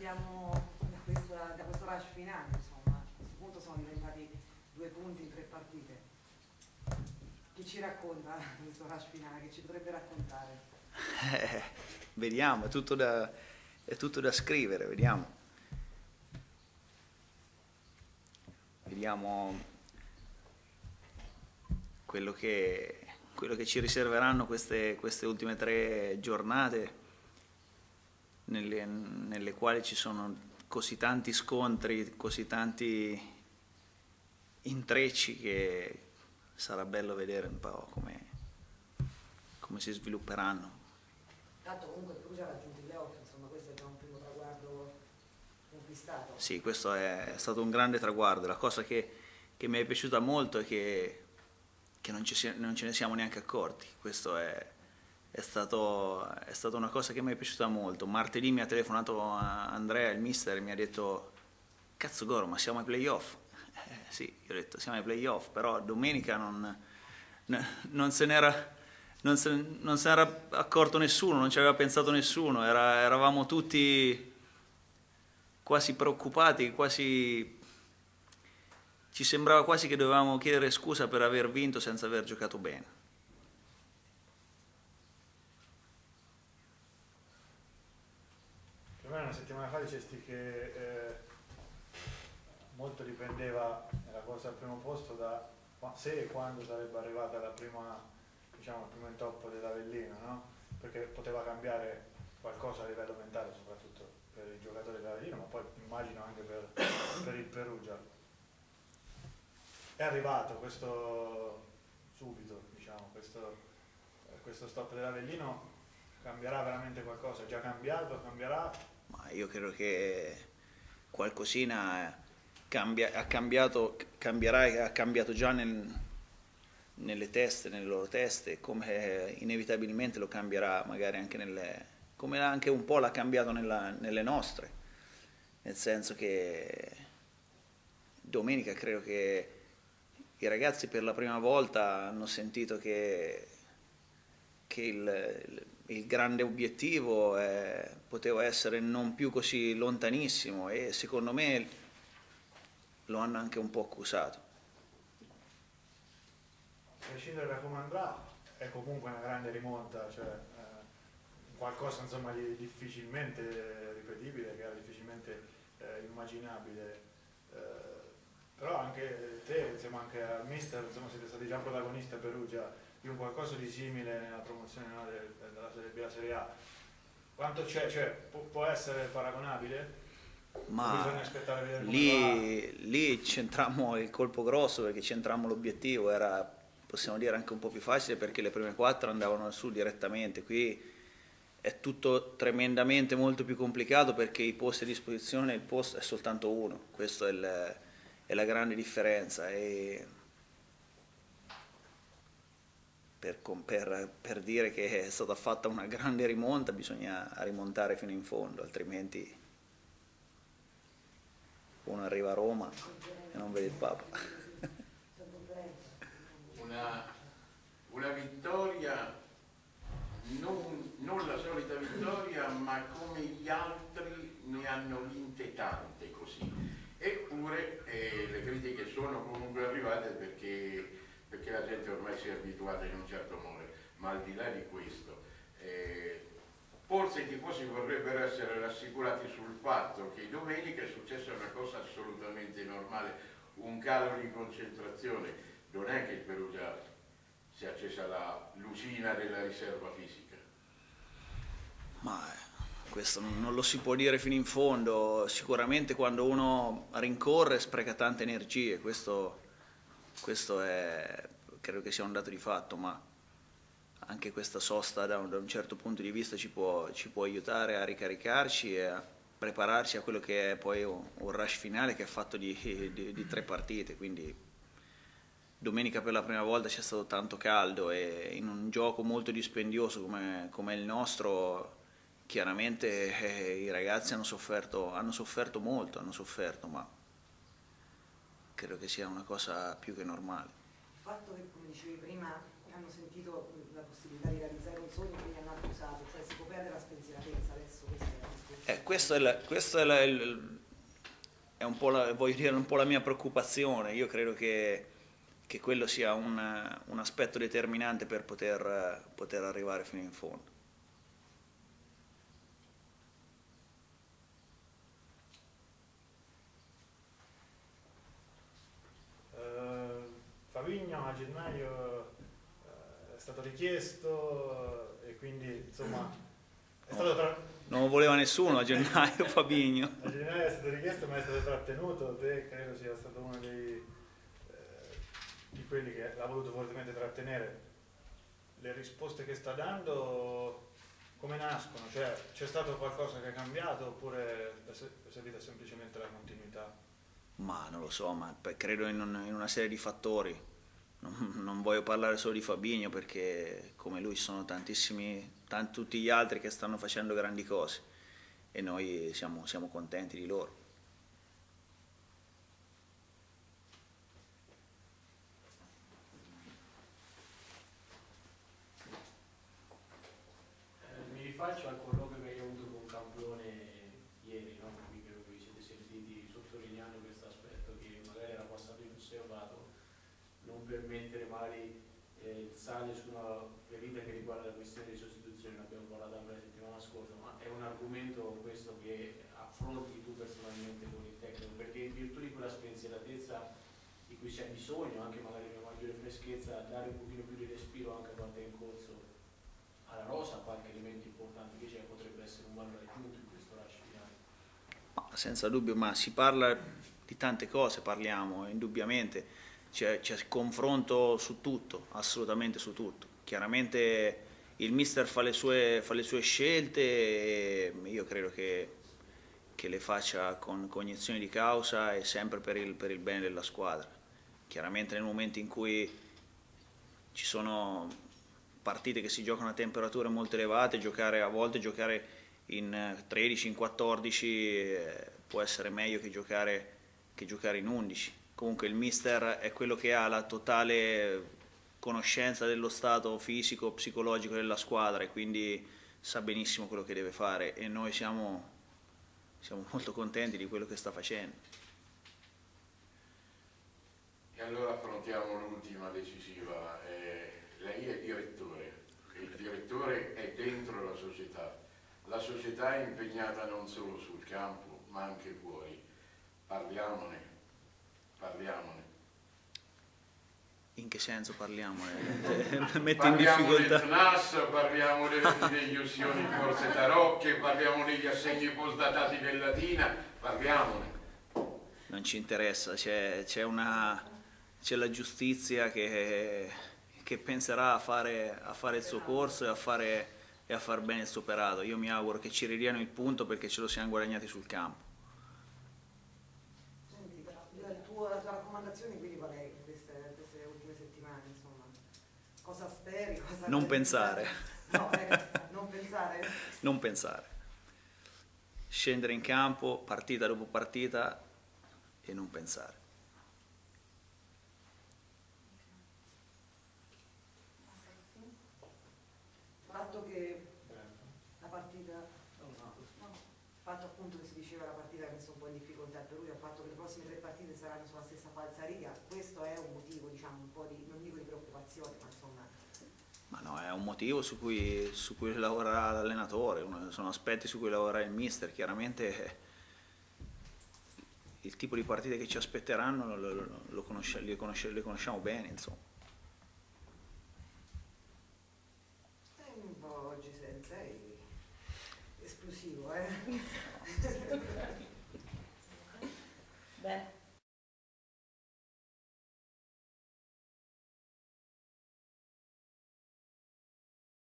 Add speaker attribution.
Speaker 1: partiamo da, questa, da questo rush finale, insomma, a questo punto sono diventati due punti in tre partite. Chi ci racconta questo rush finale? Che ci potrebbe raccontare?
Speaker 2: Eh, vediamo, è tutto, da, è tutto da scrivere, vediamo. Vediamo quello che, quello che ci riserveranno queste, queste ultime tre giornate nelle, nelle quali ci sono così tanti scontri, così tanti intrecci che sarà bello vedere un po' come, come si svilupperanno.
Speaker 1: Tanto comunque Perugia ha raggiunto i playoff, insomma questo è già un primo traguardo conquistato.
Speaker 2: Sì, questo è, è stato un grande traguardo, la cosa che, che mi è piaciuta molto è che, che non, ci, non, ce ne siamo neanche accorti, questo è, è, stato, è stata una cosa che mi è piaciuta molto. Martedì mi ha telefonato Andrea, il mister, e mi ha detto cazzo Goro, ma siamo ai playoff? Eh, sì, io ho detto siamo ai playoff, però domenica non, non se n'era... Non se, non se n'era accorto nessuno, non ci aveva pensato nessuno, era, eravamo tutti quasi preoccupati, quasi ci sembrava quasi che dovevamo chiedere scusa per aver vinto senza aver giocato bene.
Speaker 3: Per me una settimana fa dicesti che eh, molto dipendeva nella corsa al primo posto da se e quando sarebbe arrivata la prima, diciamo, il primo intoppo dell'Avellino, no? Perché poteva cambiare qualcosa a livello mentale, soprattutto per i giocatori dell'Avellino, ma poi immagino anche per, per il Perugia. È arrivato questo subito, diciamo, questo, questo stop dell'Avellino cambierà veramente qualcosa? È già cambiato? Cambierà?
Speaker 2: Io credo che qualcosina cambia, ha cambiato, cambierà ha cambiato già nel, nelle teste, nelle loro teste, come inevitabilmente lo cambierà magari anche nelle, come anche un po' l'ha cambiato nella, nelle nostre, nel senso che domenica credo che i ragazzi per la prima volta hanno sentito che, che il, il grande obiettivo eh, poteva essere non più così lontanissimo e secondo me lo hanno anche un po' accusato.
Speaker 3: Prescindere da come andrà, è comunque una grande rimonta, cioè eh, qualcosa insomma, di difficilmente ripetibile, che era difficilmente eh, immaginabile. Eh, però anche te, insieme anche al mister, insomma, siete stati già protagonisti a Perugia di un qualcosa di simile nella promozione no, della Serie B alla Serie A. Quanto c'è? Cioè, può, può, essere paragonabile?
Speaker 2: Ma lì, lì c'entrammo il colpo grosso perché c'entrammo l'obiettivo, era possiamo dire anche un po' più facile perché le prime quattro andavano su direttamente, qui è tutto tremendamente molto più complicato perché i posti a disposizione, il posto è soltanto uno, questa è, è la grande differenza. E per, per, per, dire che è stata fatta una grande rimonta bisogna rimontare fino in fondo, altrimenti uno arriva a Roma e non vede il Papa.
Speaker 4: Una, una vittoria, non, non, la solita vittoria, ma come gli altri ne hanno vinte tante così. Eppure eh, le critiche sono comunque arrivate perché perché la gente ormai si è abituata in un certo modo, ma al di là di questo, eh, forse i tifosi vorrebbero essere rassicurati sul fatto che domenica è successa una cosa assolutamente normale, un calo di concentrazione, non è che il Perugia si è accesa la lucina della riserva fisica.
Speaker 2: Ma eh, questo non lo si può dire fino in fondo, sicuramente quando uno rincorre spreca tante energie, questo questo è, credo che sia un dato di fatto, ma anche questa sosta da un, da un certo punto di vista ci può, ci può, aiutare a ricaricarci e a prepararci a quello che è poi un, un rush finale che è fatto di, di, di, tre partite, quindi domenica per la prima volta c'è stato tanto caldo e in un gioco molto dispendioso come, come il nostro chiaramente eh, i ragazzi hanno sofferto, hanno sofferto molto, hanno sofferto, ma credo che sia una cosa più che normale.
Speaker 1: Fatto che, come dicevi prima, hanno sentito la possibilità di realizzare un sogno che gli hanno accusato, cioè si può perdere la spensieratezza adesso?
Speaker 2: Eh, questo è, la, questo è, la, il, è un, po la, dire, un po' la mia preoccupazione. Io credo che, che quello sia un, un aspetto determinante per poter, poter arrivare fino in fondo.
Speaker 3: Favigno a gennaio eh, è stato richiesto e quindi insomma è stato tra...
Speaker 2: Non lo voleva nessuno a gennaio Fabigno.
Speaker 3: A gennaio è stato richiesto ma è stato trattenuto, te credo sia stato uno dei, eh, di quelli che l'ha voluto fortemente trattenere. Le risposte che sta dando come nascono? Cioè c'è stato qualcosa che è cambiato oppure è servita semplicemente la continuità?
Speaker 2: Ma non lo so, ma credo in, un, in una serie di fattori non, non, voglio parlare solo di Fabinho perché come lui sono tantissimi, tanti, tutti gli altri che stanno facendo grandi cose e noi siamo, siamo contenti di loro.
Speaker 5: Eh, mi rifaccio al colloquio che hai avuto con Campione ieri, no? qui credo che vi siete sentiti sottolineando questo aspetto che magari era passato inosservato non per mettere magari sale su una ferita che riguarda la questione di sostituzione, ne abbiamo parlato anche la settimana scorsa, ma è un argomento questo che affronti tu personalmente con il tecnico, perché in virtù di quella spensieratezza di cui c'è bisogno, anche magari una maggiore freschezza, dare un pochino più di respiro anche quando è in corso alla rosa, qualche elemento importante che c'è potrebbe essere un valore aggiunto in questo rush finale.
Speaker 2: Senza dubbio, ma si parla di tante cose, parliamo indubbiamente c'è, c'è confronto su tutto, assolutamente su tutto. Chiaramente il mister fa le sue, fa le sue scelte e io credo che, che le faccia con cognizione di causa e sempre per il, per il bene della squadra. Chiaramente nel momento in cui ci sono partite che si giocano a temperature molto elevate, giocare, a volte giocare in 13, in 14 eh, può essere meglio che giocare, che giocare in 11 comunque il mister è quello che ha la totale conoscenza dello stato fisico, psicologico della squadra e quindi sa benissimo quello che deve fare e noi siamo, siamo molto contenti di quello che sta facendo.
Speaker 4: E allora affrontiamo l'ultima decisiva. Eh, lei è direttore, il direttore è dentro la società. La società è impegnata non solo sul campo ma anche fuori. Parliamone Parliamone.
Speaker 2: In che senso parliamone? Metti
Speaker 4: parliamo
Speaker 2: in difficoltà.
Speaker 4: del CNAS, parliamo degli usioni forze tarocche, parliamo degli assegni postdatati del Latina, parliamone.
Speaker 2: Non ci interessa, c'è, c'è, una, c'è la giustizia che, che penserà a fare, a fare, il suo corso e a, fare, e a far bene il suo operato. Io mi auguro che ci ridiano il punto perché ce lo siamo guadagnati sul campo.
Speaker 1: Raccomandazione quindi qual è queste, queste, ultime settimane? Insomma? Cosa speri? Cosa
Speaker 2: non pensare.
Speaker 1: No, eh, non pensare?
Speaker 2: non pensare. Scendere in campo partita dopo partita e non pensare.
Speaker 1: Fatto che la partita, fatto appunto che si diceva la partita ha messo un po' in difficoltà per lui, ha fatto che le prossime tre partite saranno sulla stessa falsa riga, questo è un motivo, diciamo, un po' di, non dico di preoccupazione, ma insomma...
Speaker 2: Ma no, è un motivo su cui, su cui lavorerà l'allenatore, sono aspetti su cui lavorerà il mister, chiaramente il tipo di partite che ci aspetteranno lo, lo, lo conosce, le, conosce, le conosciamo bene, insomma.
Speaker 1: È un po' oggi sei esplosivo, eh?
Speaker 6: Bene.